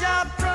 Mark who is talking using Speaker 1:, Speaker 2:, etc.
Speaker 1: job.